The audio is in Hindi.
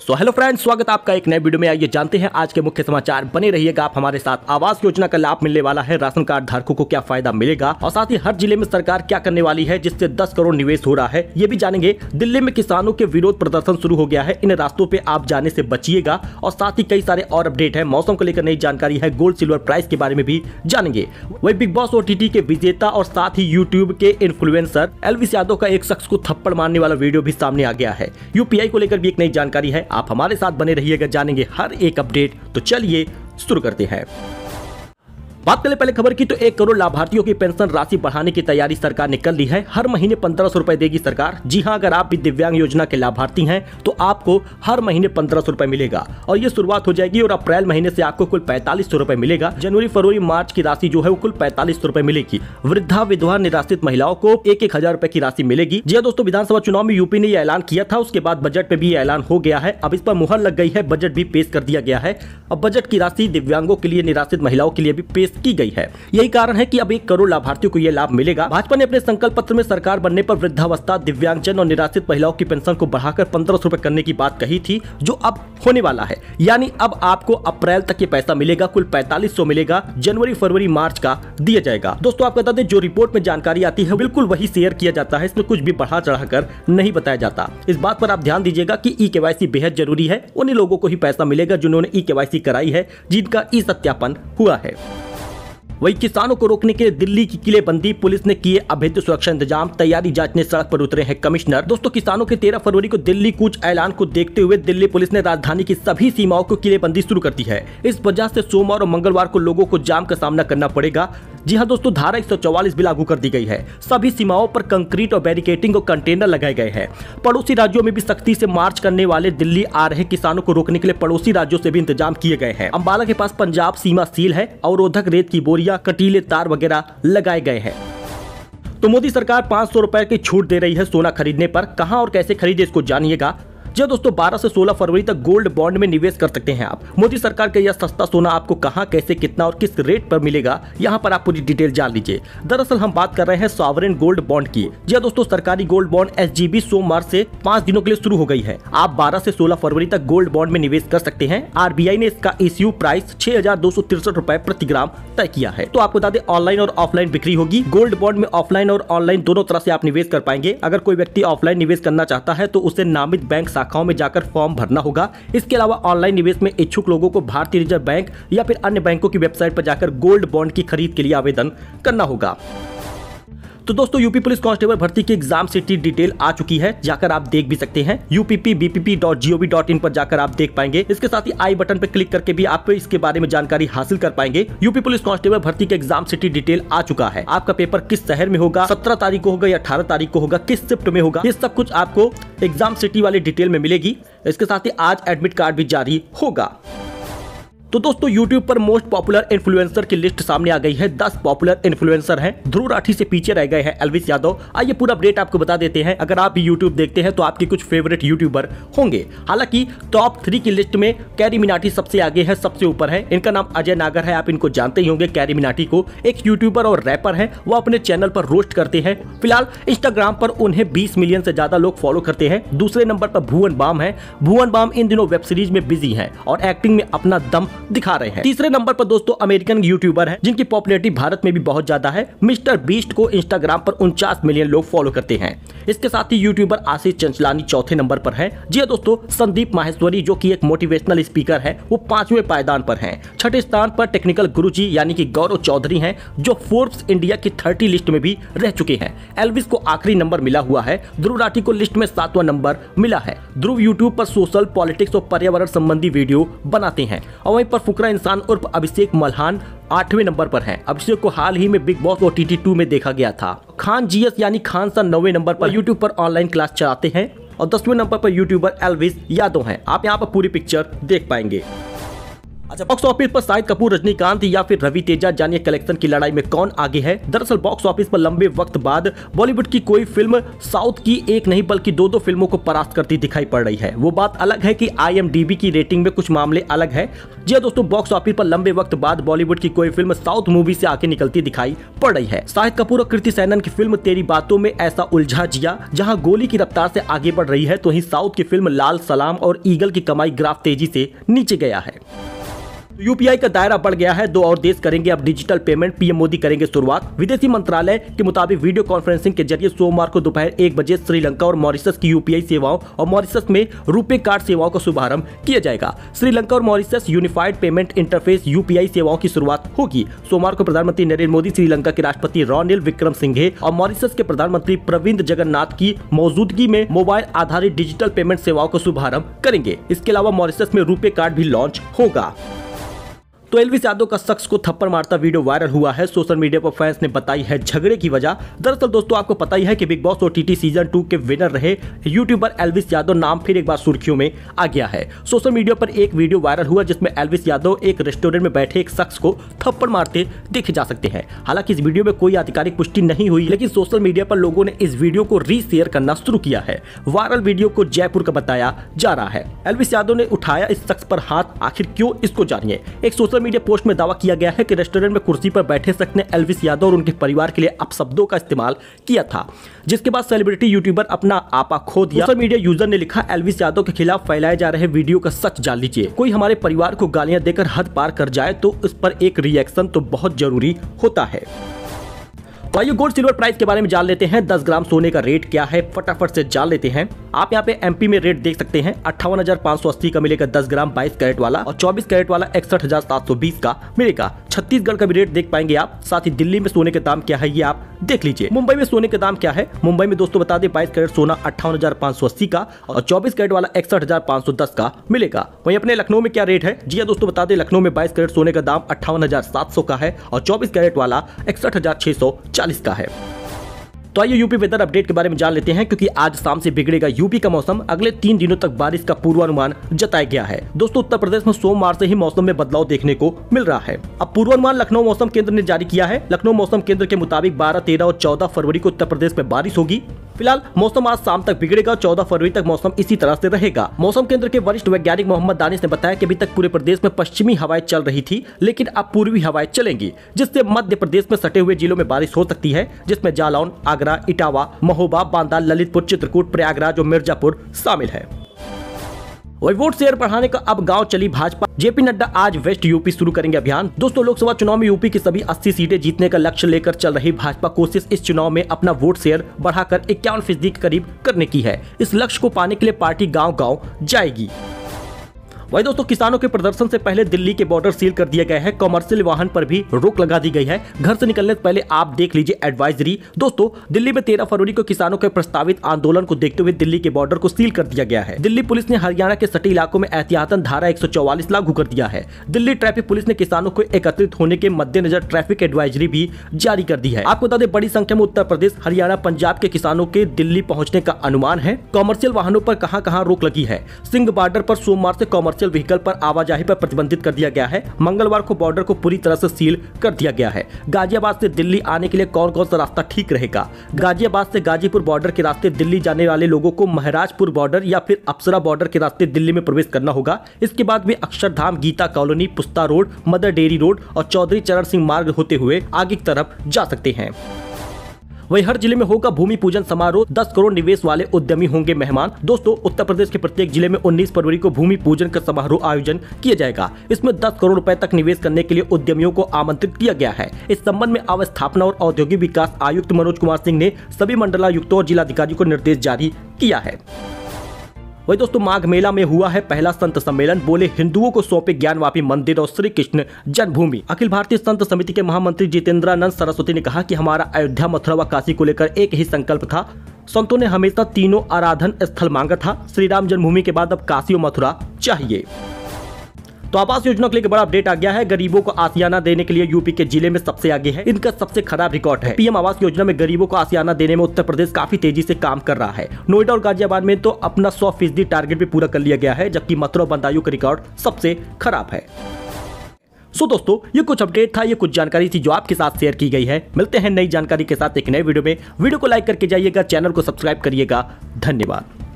सो हेलो फ्रेंड्स स्वागत आपका एक नए वीडियो में। आइए जानते हैं आज के मुख्य समाचार। बने रहिएगा आप हमारे साथ। आवास योजना का लाभ मिलने वाला है। राशन कार्ड धारकों को क्या फ़ायदा मिलेगा? और साथ ही हर ज़िले में सरकार क्या करने वाली है, जिससे 10 करोड़ निवेश हो रहा है, ये भी जानेंगे। दिल्ली में किसानों के विरोध प्रदर्शन शुरू हो गया है। इन रास्तों पे आप जाने से बचिएगा। और साथ ही कई सारे और अपडेट है। मौसम को लेकर नई जानकारी है। गोल्ड, सिल्वर प्राइस के बारे में भी जानेंगे। वही बिग बॉस ओटीटी के विजेता और साथ ही यूट्यूब के इन्फ्लुएंसर एलविस यादव का एक शख्स को थप्पड़ मारने वाला वीडियो भी सामने आ गया है। यूपीआई को लेकर भी एक नई जानकारी है। आप हमारे साथ बने रहिएगा जानेंगे हर एक अपडेट। तो चलिए शुरू करते हैं। बात करें पहले खबर की तो एक करोड़ लाभार्थियों की पेंशन राशि बढ़ाने की तैयारी सरकार ने कर ली है। हर महीने पंद्रह सौ देगी सरकार। जी हाँ अगर आप भी दिव्यांग योजना के लाभार्थी हैं तो आपको हर महीने पंद्रह सौ मिलेगा और ये शुरुआत हो जाएगी और अप्रैल महीने से आपको कुल पैंतालीस सौ मिलेगा। जनवरी, फरवरी, मार्च की राशि जो है वो कुल पैंतालीस सौ मिलेगी। वृद्धा, विधवा, निराश्रित महिलाओं को एक एक हज़ार की राशि मिलेगी। जी दोस्तों, विधानसभा चुनाव में यूपी ने यह ऐलान किया था। उसके बाद बजट पे भी ऐलान हो गया है। अब इस पर मुहर लग गई है। बजट भी पेश कर दिया गया है। अब बजट की राशि दिव्यांगों के लिए, निराश्रित महिलाओं के लिए भी पेश की गई है। यही कारण है कि अब एक करोड़ लाभार्थियों को यह लाभ मिलेगा। भाजपा ने अपने संकल्प पत्र में सरकार बनने पर वृद्धावस्था, दिव्यांगजन और निराश्रित महिलाओं की पेंशन को बढ़ाकर पंद्रह सौ करने की बात कही थी, जो अब होने वाला है। यानी अब आपको अप्रैल तक ये पैसा मिलेगा, कुल पैंतालीस सौ मिलेगा, जनवरी, फरवरी, मार्च का दिया जाएगा। दोस्तों, आपको बता दें, जो रिपोर्ट में जानकारी आती है, बिल्कुल वही शेयर किया जाता है, इसमें कुछ भी बढ़ा चढ़ाकर नहीं बताया जाता। इस बात पर आप ध्यान दीजिएगा की ई के बेहद ज़रूरी है, उन्हीं लोगों को ही पैसा मिलेगा जिन्होंने ई के कराई है, जिनका ई सत्यापन हुआ है। वही किसानों को रोकने के लिए दिल्ली की किलेबंदी, पुलिस ने किए अभेद्य सुरक्षा इंतज़ाम, तैयारी जांचने सड़क पर उतरे हैं कमिश्नर। दोस्तों, किसानों के 13 फरवरी को दिल्ली कूच ऐलान को देखते हुए दिल्ली पुलिस ने राजधानी की सभी सीमाओं को किलेबंदी शुरू कर दी है। इस वजह से सोमवार और मंगलवार को लोगों को जाम का सामना करना पड़ेगा। जी हाँ दोस्तों, धारा एक सौ चौवालीस भी लागू कर दी गई है। सभी सीमाओं पर कंक्रीट और बैरिकेटिंग और कंटेनर लगाए गए हैं। पड़ोसी राज्यों में भी सख्ती से मार्च करने वाले दिल्ली आ रहे किसानों को रोकने के लिए पड़ोसी राज्यों से भी इंतज़ाम किए गए हैं। अम्बाला के पास पंजाब सीमा सील है, अवरोधक रेत की बोरिया, कटीले तार वगैरह लगाए गए हैं। तो मोदी सरकार पाँच सौ रुपए की छूट दे रही है सोना खरीदने पर। कहाँ और कैसे खरीदे, इसको जानिएगा जो दोस्तों 12 से 16 फरवरी तक गोल्ड बॉन्ड में निवेश कर सकते हैं आप। मोदी सरकार का यह सस्ता सोना आपको कहाँ, कैसे, कितना और किस रेट पर मिलेगा, यहाँ पर आप पूरी डिटेल जान लीजिए। दरअसल हम बात कर रहे हैं सॉवरेन गोल्ड बॉन्ड की। जी दोस्तों, सरकारी गोल्ड बॉन्ड एस सोमवार से पाँच दिनों के लिए शुरू हो गई है। आप बारह से सोलह फरवरी तक गोल्ड बॉन्ड में निवेश कर सकते हैं। आरबीआई ने इसका इश्यू प्राइस छह हज़ार दो सौ तिरसठ रूपए प्रति ग्राम तय किया है। तो आपको बता दें, ऑनलाइन और ऑफलाइन बिक्री होगी। गोल्ड बॉन्ड में ऑफलाइन और ऑनलाइन दोनों तरह से आप निवेश कर पाएँगे। अगर कोई व्यक्ति ऑफलाइन निवेश करना चाहता है तो उसे नामित बैंक शाखाओं में जाकर फॉर्म भरना होगा। इसके अलावा ऑनलाइन निवेश में इच्छुक लोगों को भारतीय रिज़र्व बैंक या फिर अन्य बैंकों की वेबसाइट पर जाकर गोल्ड बॉन्ड की खरीद के लिए आवेदन करना होगा। तो दोस्तों यूपी पुलिस कांस्टेबल भर्ती की एग्ज़ाम सिटी डिटेल आ चुकी है, जाकर आप देख भी सकते हैं। UPP BPP dot gov dot in पर जाकर आप देख पाएँगे। इसके साथ ही आई बटन पर क्लिक करके भी आप इसके बारे में जानकारी हासिल कर पाएँगे। यूपी पुलिस कांस्टेबल भर्ती के एग्ज़ाम सिटी डिटेल आ चुका है। आपका पेपर किस शहर में होगा, सत्रह तारीख को होगा या अठारह तारीख को होगा, किस शिफ्ट में होगा, ये सब कुछ आपको एग्ज़ाम सिटी वाली डिटेल में मिलेगी। इसके साथ ही आज एडमिट कार्ड भी जारी होगा। तो दोस्तों, YouTube पर मोस्ट पॉपुलर इन्फ्लुएंसर की लिस्ट सामने आ गई है। 10 पॉपुलर इन्फ्लुएंसर हैं। ध्रुव राठी से पीछे रह गए हैं एलविस यादव आइए पूरा अपडेट आपको बता देते हैं। अगर आप भी YouTube देखते हैं तो आपके कुछ फेवरेट यूट्यूबर होंगे। हालाँकि टॉप थ्री की लिस्ट में कैरी मिनाटी सबसे आगे है, सबसे ऊपर है। इनका नाम अजय नागर है। आप इनको जानते ही होंगे कैरी मिनाटी को एक यूट्यूबर और रैपर है। वो अपने चैनल पर रोस्ट करते हैं। फ़िलहाल इंस्टाग्राम पर उन्हें बीस मिलियन से ज़्यादा लोग फॉलो करते हैं। दूसरे नंबर पर भुवन बाम है। भुवन बाम इन दिनों वेब सीरीज़ में बिज़ी है और एक्टिंग में अपना दम दिखा रहे हैं। तीसरे नंबर पर दोस्तों अमेरिकन यूट्यूबर है, जिनकी पॉपुलरिटी भारत में भी बहुत ज़्यादा है। मिस्टर बीस्ट को इंस्टाग्राम पर उनचास मिलियन लोग फॉलो करते हैं। इसके साथ ही यूट्यूबर आशीष चंचलानी चौथे नंबर पर है। जी हाँ दोस्तों, संदीप माहेश्वरी, जो की एक मोटिवेशनल स्पीकर है, वो पाँचवें पायदान पर है। छठे स्थान पर टेक्निकल गुरु यानी कि गौरव चौधरी है, जो फोर्ब्स इंडिया की थर्टी लिस्ट में भी रह चुके हैं। एलविस को आखिरी नंबर मिला हुआ है। ध्रुव राठी को लिस्ट में सातवां नंबर मिला है। ध्रुव यूट्यूब पर सोशल पॉलिटिक्स और पर्यावरण संबंधी वीडियो बनाते हैं। और पर फुकरा इंसान उर्फ़ अभिषेक मल्हान आठवें नंबर पर हैं। अभिषेक को हाल ही में बिग बॉस और टी टू में देखा गया था। खान जीएस यानी खान सर नौवे नंबर पर यूट्यूब पर ऑनलाइन क्लास चलाते हैं और दसवें नंबर पर यूट्यूबर एलविस यादव हैं। आप यहाँ पर पूरी पिक्चर देख पाएँगे। अच्छा बॉक्स ऑफ़िस पर शाहिद कपूर, रजनीकांत या फिर रवि तेजा, जानिए कलेक्शन की लड़ाई में कौन आगे है। दरअसल बॉक्स ऑफ़िस पर लंबे वक्त बाद बॉलीवुड की कोई फ़िल्म साउथ की एक नहीं, बल्कि दो दो फ़िल्मों को परास्त करती दिखाई पड़ रही है। वो बात अलग है कि आईएमडीबी की रेटिंग में कुछ मामले अलग है। जी हाँ दोस्तों बॉक्स ऑफ़िस पर लंबे वक्त बाद बॉलीवुड की कोई फ़िल्म साउथ मूवी से आके निकलती दिखाई पड़ रही है। शाहिद कपूर और कृति सैनन की फ़िल्म तेरी बातों में ऐसा उलझा जिया, जहाँ गोली की रफ्तार से आगे बढ़ रही है तो वहीं साउथ की फ़िल्म लाल सलाम और ईगल की कमाई ग्राफ तेज़ी से नीचे गया है। यूपीआई का दायरा बढ़ गया है। दो और देश करेंगे अब डिजिटल पेमेंट। पीएम मोदी करेंगे शुरुआत। विदेशी मंत्रालय के मुताबिक वीडियो कॉन्फ्रेंसिंग के ज़रिए सोमवार को दोपहर एक बजे श्रीलंका और मॉरिशस की यूपीआई सेवाओं और मॉरिशस में रुपे कार्ड सेवाओं का शुभारंभ किया जाएगा। श्रीलंका और Mauritius unified payment interface UPI सेवाओं की शुरुआत होगी। सोमवार को प्रधानमंत्री नरेंद्र मोदी श्रीलंका के राष्ट्रपति रॉनिल विक्रम सिंघे और मॉरिशस के प्रधानमंत्री प्रविंद जगन्नाथ की मौजूदगी में मोबाइल आधारित डिजिटल पेमेंट सेवाओं का शुभारंभ करेंगे। इसके अलावा मॉरिशस में रुपे कार्ड भी लॉन्च होगा। तो एलविस यादव का शख्स को थप्पड़ मारता वीडियो वायरल हुआ है। सोशल मीडिया पर फैंस ने बताई है झगड़े की वजह। दरअसल दोस्तों, आपको पता ही है कि Bigg Boss OTT season two के विनर रहे यूट्यूबर एलविस यादव। नाम फिर एक बार सुर्खियों में आ गया है। सोशल मीडिया पर एक वीडियो वायरल हुआ, जिसमें एलविस यादव एक रेस्टोरेंट में बैठे एक शख्स को थप्पड़ मारते देखे जा सकते हैं। हालाँकि इस वीडियो में कोई आधिकारिक पुष्टि नहीं हुई, लेकिन सोशल मीडिया पर लोगों ने इस वीडियो को रीशेयर करना शुरू किया है। वायरल वीडियो को जयपुर का बताया जा रहा है। एलविस यादव ने उठाया इस शख्स पर हाथ। आखिर क्यों इसको जानिए? एक सोशल मीडिया पोस्ट में दावा किया गया है कि रेस्टोरेंट में कुर्सी पर बैठे शख्स ने एलविस यादव और उनके परिवार के लिए अपशब्दों का इस्तेमाल किया था, जिसके बाद सेलिब्रिटी यूट्यूबर अपना आपा खो दिया। सोशल मीडिया यूज़र ने लिखा, एलविस यादव के खिलाफ फैलाए जा रहे वीडियो का सच जान लीजिए। कोई हमारे परिवार को गालियाँ देकर हद पार कर जाए तो उस पर एक रिएक्शन तो बहुत ज़रूरी होता है। आइए गोल्ड सिल्वर प्राइस के बारे में जान लेते हैं। 10 ग्राम सोने का रेट क्या है? फटाफट से जान लेते हैं। आप यहाँ पे एमपी में रेट देख सकते हैं, अट्ठावन का मिलेगा 10 ग्राम 22 कैरेट वाला और 24 कैरेट वाला इकसठ का मिलेगा। छत्तीसगढ़ का भी रेट देख पाएँगे आप, साथ ही दिल्ली में सोने के दाम क्या है ये आप देख लीजिए। मुंबई में सोने के दाम क्या है? मुंबई में दोस्तों बता दें, बाईस कैरेट सोना अट्ठावन का और चौबीस कैरेट वाला इकसठ दस का मिलेगा। वहीं अपने लखनऊ में क्या रेट है? जी हाँ दोस्तों बता दें, लखनऊ में बाईस कैरेट सोने का दाम अट्ठावन का है और चौबीस कैरेट वाला इकसठ का है। तो आइए यूपी वेदर अपडेट के बारे में जान लेते हैं, क्योंकि आज शाम से बिगड़ेगा यूपी का मौसम। अगले तीन दिनों तक बारिश का पूर्वानुमान जताया गया है। दोस्तों, उत्तर प्रदेश में सोमवार से ही मौसम में बदलाव देखने को मिल रहा है। अब पूर्वानुमान लखनऊ मौसम केंद्र ने जारी किया है। लखनऊ मौसम केंद्र के मुताबिक बारह, तेरह और चौदह फरवरी को उत्तर प्रदेश में बारिश होगी। फ़िलहाल मौसम आज शाम तक बिगड़ेगा, चौदह फरवरी तक मौसम इसी तरह ऐसी रहेगा। मौसम केंद्र के वरिष्ठ वैज्ञानिक मोहम्मद दानिश ने बताया की अभी तक पूरे प्रदेश में पश्चिमी हवाएँ चल रही थी, लेकिन अब पूर्वी हवाएँ चलेंगी, जिससे मध्य प्रदेश में सटे हुए जिलों में बारिश हो सकती है, जिसमें जालौन, आगरा, इटावा, महोबा, बांदा, ललितपुर, चित्रकूट, प्रयागराज और मिर्जापुर शामिल है। वही वोट शेयर बढ़ाने का अब गाँव चली भाजपा। जेपी नड्डा आज वेस्ट यूपी शुरू करेंगे अभियान। दोस्तों, लोकसभा चुनाव में यूपी की सभी 80 सीटें जीतने का लक्ष्य लेकर चल रही भाजपा कोशिश इस चुनाव में अपना वोट शेयर बढ़ाकर इक्यावन फ़ीसदी के करीब करने की है। इस लक्ष्य को पाने के लिए पार्टी गाँव गाँव जाएगी। वही दोस्तों, किसानों के प्रदर्शन से पहले दिल्ली के बॉर्डर सील कर दिया गया है। कॉमर्शियल वाहन पर भी रोक लगा दी गई है। घर से निकलने से पहले आप देख लीजिए एडवाइजरी दोस्तों, दिल्ली में तेरह फरवरी को किसानों के प्रस्तावित आंदोलन को देखते हुए दिल्ली के बॉर्डर को सील कर दिया गया है। दिल्ली पुलिस ने हरियाणा के सटी इलाकों में एहतियातन धारा एक सौ चौवालीस लागू कर दिया है। दिल्ली ट्रैफ़िक पुलिस ने किसानों को एकत्रित होने के मद्देनजर ट्रैफ़िक एडवाइजरी भी जारी कर दी है। आपको बता दें, बड़ी संख्या में उत्तर प्रदेश, हरियाणा, पंजाब के किसानों के दिल्ली पहुँचने का अनुमान है। कॉमर्शियल वाहनों पर कहाँ कहाँ रोक लगी है? सिंह बॉर्डर पर सोमवार से कॉमर्शियल व्हीकल पर आवाजाही पर प्रतिबंधित कर दिया गया है। मंगलवार को बॉर्डर को पूरी तरह से सील कर दिया गया है। गाजियाबाद से दिल्ली आने के लिए कौन कौन सा रास्ता ठीक रहेगा? गाजियाबाद से गाजीपुर बॉर्डर के रास्ते दिल्ली जाने वाले लोगों को महाराजपुर बॉर्डर या फिर अप्सरा बॉर्डर के रास्ते दिल्ली में प्रवेश करना होगा। इसके बाद भी Akshardham, Geeta colony, Pusta road, Mother Dairy road और चौधरी चरण सिंह मार्ग होते हुए आगे की तरफ़ जा सकते हैं। वही हर ज़िले में होगा भूमि पूजन समारोह। 10 करोड़ निवेश वाले उद्यमी होंगे मेहमान। दोस्तों, उत्तर प्रदेश के प्रत्येक ज़िले में 19 फरवरी को भूमि पूजन का समारोह आयोजन किया जाएगा। इसमें 10 करोड़ रूपए तक निवेश करने के लिए उद्यमियों को आमंत्रित किया गया है। इस संबंध में अवस्थापना और औद्योगिक विकास आयुक्त मनोज कुमार सिंह ने सभी मंडलायुक्तों और जिलाधिकारी को निर्देश जारी किया है। वही दोस्तों, माघ मेला में हुआ है पहला संत सम्मेलन। बोले, हिंदुओं को सौंपे ज्ञानवापी मंदिर और श्री कृष्ण जन्मभूमि। अखिल भारतीय संत समिति के महामंत्री जितेंद्रानंद सरस्वती ने कहा कि हमारा अयोध्या मथुरा व काशी को लेकर एक ही संकल्प था। संतों ने हमेशा तीनों आराधन स्थल मांगा था। श्री राम जन्मभूमि के बाद अब काशी और मथुरा चाहिए। तो आवास योजना को लेकर बड़ा अपडेट आ गया है। गरीबों को आसियाना देने के लिए यूपी के ज़िले में सबसे आगे है। इनका सबसे खराब रिकॉर्ड है। पीएम आवास योजना में गरीबों को आसियाना देने में उत्तर प्रदेश काफ़ी तेज़ी से काम कर रहा है। नोएडा और गाजियाबाद में तो अपना सौ फ़ीसदी टारगेट भी पूरा कर लिया गया है, जबकि मथुरा बंदायु का रिकॉर्ड सबसे खराब है। सो दोस्तों, ये कुछ अपडेट था, ये कुछ जानकारी थी जो आपके साथ शेयर की गई है। मिलते हैं नई जानकारी के साथ एक नए वीडियो में। वीडियो को लाइक करके जाइएगा, चैनल को सब्सक्राइब करिएगा। धन्यवाद।